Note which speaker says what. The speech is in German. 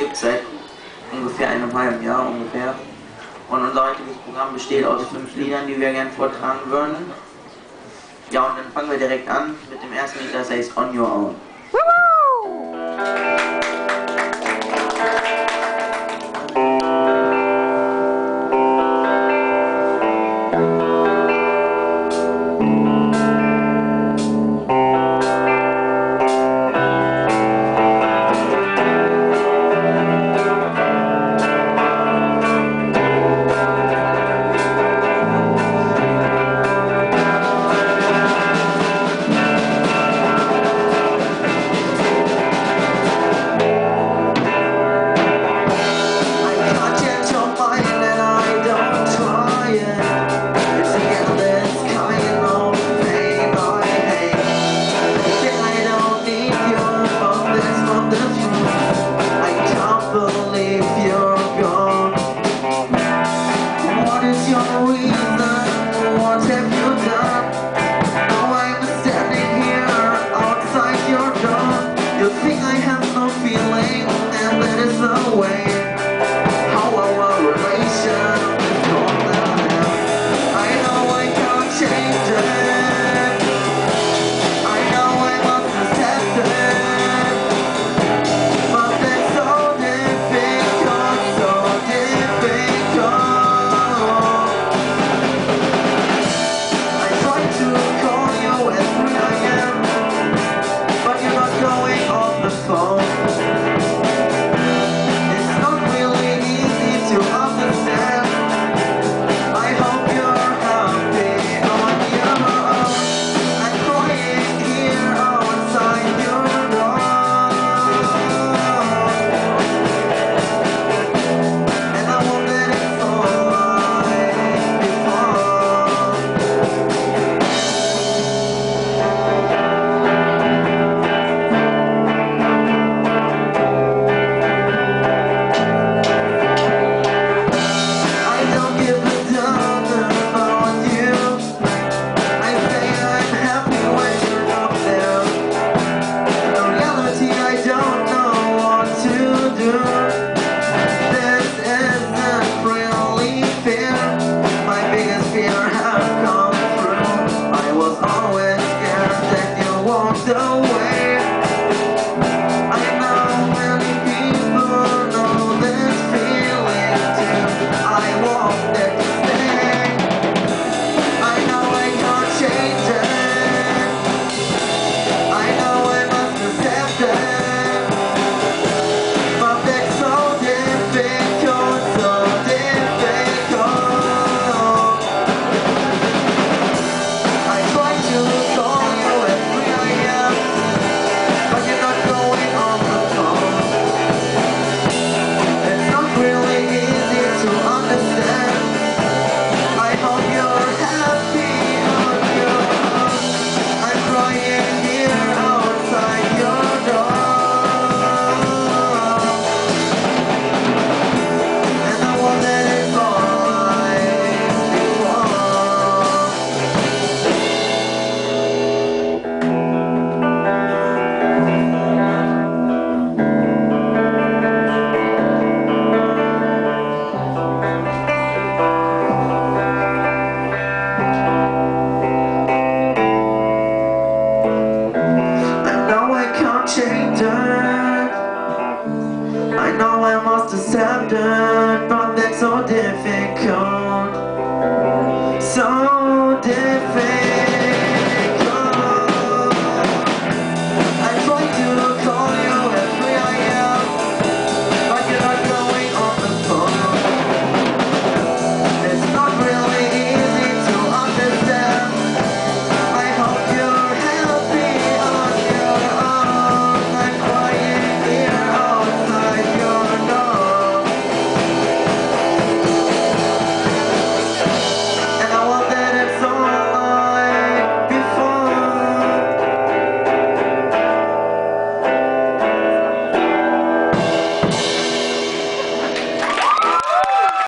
Speaker 1: gibt, seit ungefähr einem halben Jahr ungefähr. Und unser heutiges Programm besteht aus fünf Liedern, die wir gerne vortragen würden. Ja, und dann fangen wir direkt an mit dem ersten Lied, das heißt On Your Own. difficult.